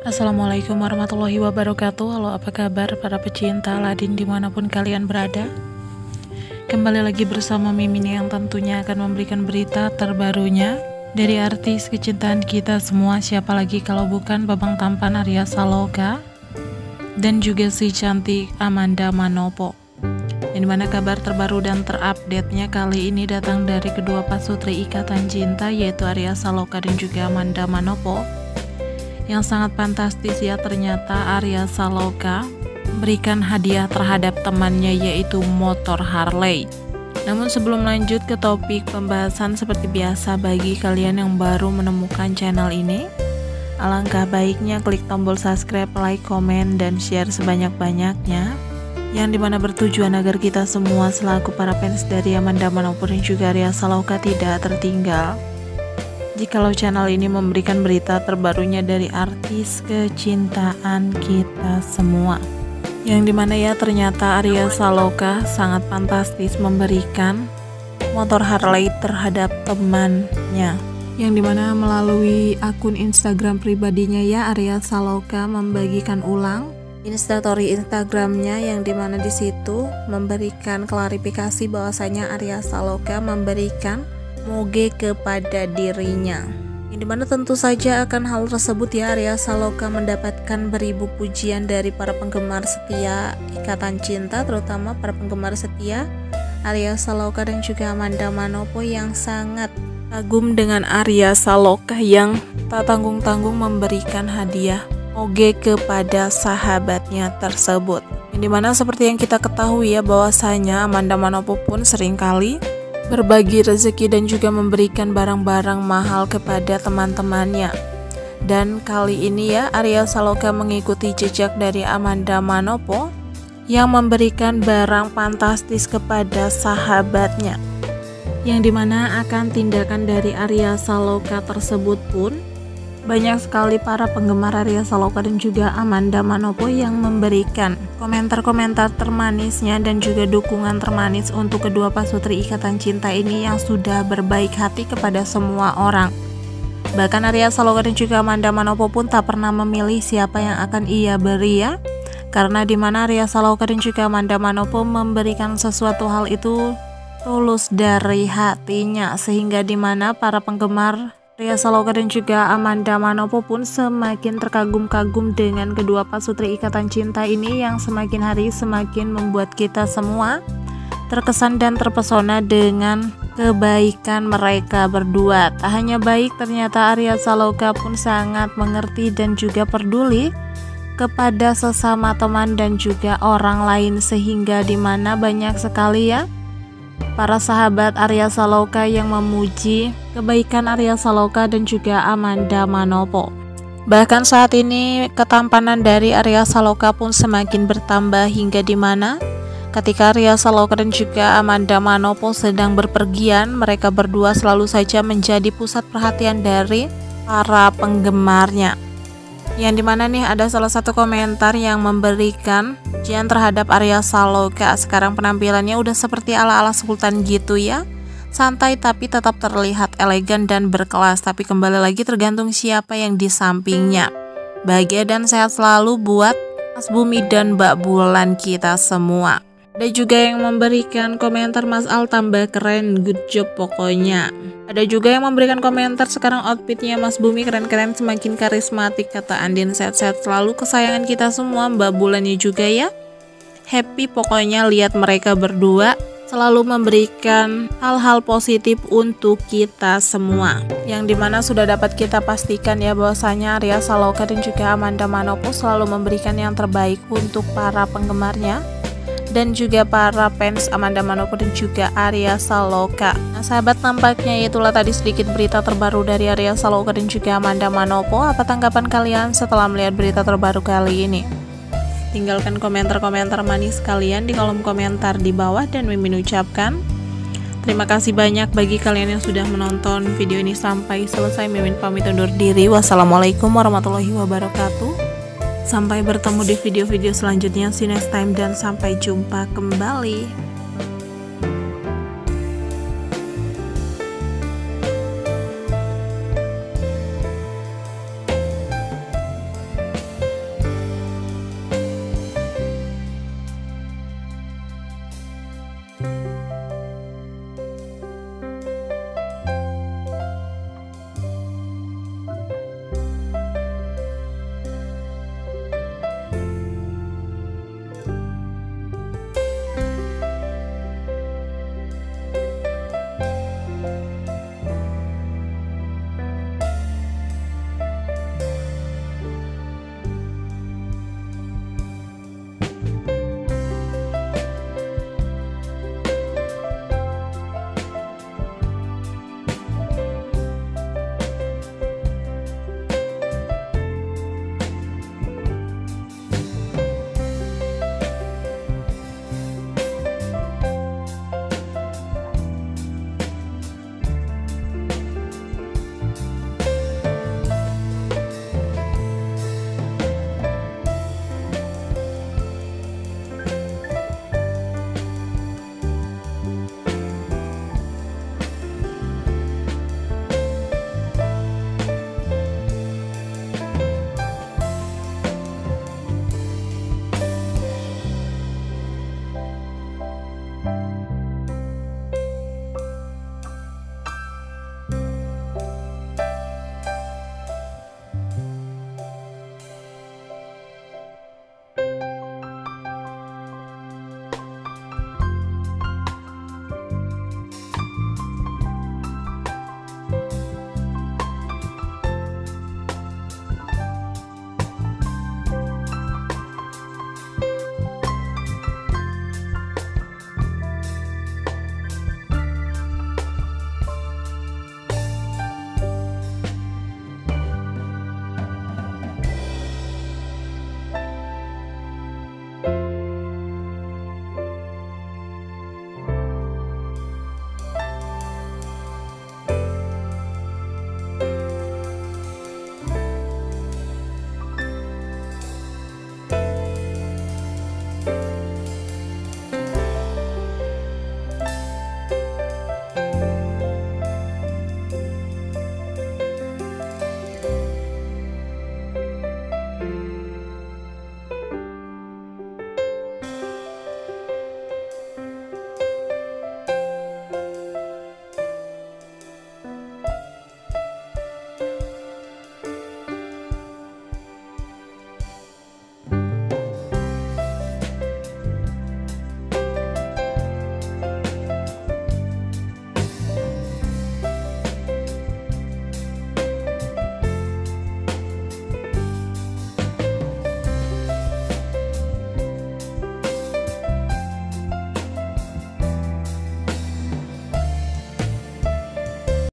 Assalamualaikum warahmatullahi wabarakatuh. Halo apa kabar para pecinta Aladin di mana pun kalian berada? Kembali lagi bersama Mimin yang tentunya akan memberikan berita terbarunya Dari artis kecintaan kita semua Siapa lagi kalau bukan Babang Tampan Arya Saloka Dan juga si cantik Amanda Manopo. Yang di mana kabar terbaru dan terupdate-nya kali ini datang dari kedua pasutri ikatan cinta yaitu Arya Saloka dan juga Amanda Manopo yang sangat fantastis ya ternyata Arya Saloka berikan hadiah terhadap temannya yaitu motor Harley. Namun sebelum lanjut ke topik pembahasan seperti biasa bagi kalian yang baru menemukan channel ini, alangkah baiknya klik tombol subscribe, like, komen, dan share sebanyak-banyaknya yang di mana bertujuan agar kita semua selaku para fans dari Amanda maupun juga Arya Saloka tidak tertinggal Jikalau channel ini memberikan berita terbarunya dari artis kecintaan kita semua Yang di mana ya ternyata Arya Saloka sangat fantastis memberikan motor Harley terhadap temannya. Yang di mana melalui akun Instagram pribadinya ya Arya Saloka membagikan ulang instastory Instagramnya yang di mana di situ memberikan klarifikasi bahwasanya Arya Saloka memberikan moge kepada dirinya. Yang di mana tentu saja akan hal tersebut ya Arya Saloka mendapatkan beribu pujian dari para penggemar setia Ikatan Cinta terutama para penggemar setia Arya Saloka dan juga Amanda Manopo yang sangat kagum dengan Arya Saloka yang tak tanggung-tanggung memberikan hadiah moge kepada sahabatnya tersebut. Yang di mana seperti yang kita ketahui ya bahwasanya Amanda Manopo pun sering kali berbagi rezeki dan juga memberikan barang-barang mahal kepada teman-temannya. Dan kali ini ya Arya Saloka mengikuti jejak dari Amanda Manopo yang memberikan barang fantastis kepada sahabatnya. Yang di mana akan tindakan dari Arya Saloka tersebut pun banyak sekali para penggemar Arya Saloka dan juga Amanda Manopo yang memberikan komentar-komentar termanisnya dan juga dukungan termanis untuk kedua pasutri ikatan cinta ini yang sudah berbaik hati kepada semua orang. Bahkan Arya Saloka dan juga Amanda Manopo pun tak pernah memilih siapa yang akan ia beri ya. Karena di mana Arya Saloka dan juga Amanda Manopo memberikan sesuatu hal itu tulus dari hatinya sehingga di mana para penggemar Ria Saloka dan juga Amanda Manopo pun semakin terkagum-kagum dengan kedua pasutri ikatan cinta ini yang semakin hari semakin membuat kita semua terkesan dan terpesona dengan kebaikan mereka berdua. Tak hanya baik, ternyata Arya Saloka pun sangat mengerti dan juga peduli kepada sesama teman dan juga orang lain sehingga di mana banyak sekali ya para sahabat Arya Saloka yang memuji kebaikan Arya Saloka dan juga Amanda Manopo. Bahkan saat ini ketampanan dari Arya Saloka pun semakin bertambah hingga di mana ketika Arya Saloka dan juga Amanda Manopo sedang berpergian, mereka berdua selalu saja menjadi pusat perhatian dari para penggemarnya yang di mana nih ada salah satu komentar yang memberikan pujian terhadap Arya Saloka. Sekarang penampilannya udah seperti ala-ala sultan gitu ya. Santai tapi tetap terlihat elegan dan berkelas. Tapi kembali lagi tergantung siapa yang di sampingnya. Bahagia dan sehat selalu buat Mas Bumi dan Mbak Bulan kita semua ada juga yang memberikan komentar Mas Al tambah keren, good job pokoknya. Ada juga yang memberikan komentar sekarang outfitnya Mas Bumi keren-keren semakin karismatik kata Andin sehat-sehat selalu kesayangan kita semua Mbak Bulannya juga ya. Happy pokoknya lihat mereka berdua selalu memberikan hal-hal positif untuk kita semua yang di mana sudah dapat kita pastikan ya bahwasanya Arya Saloka dan juga Amanda Manopo selalu memberikan yang terbaik untuk para penggemarnya dan juga para fans Amanda Manopo dan juga Arya Saloka. Nah sahabat nampaknya itulah tadi sedikit berita terbaru dari Arya Saloka dan juga Amanda Manopo. Apa tanggapan kalian setelah melihat berita terbaru kali ini? Tinggalkan komentar-komentar manis kalian di kolom komentar di bawah dan Mimin ucapkan Terima kasih banyak bagi kalian yang sudah menonton video ini sampai selesai Mimin pamit undur diri Wassalamualaikum warahmatullahi wabarakatuh Sampai bertemu di video-video selanjutnya. See you next time dan sampai jumpa kembali.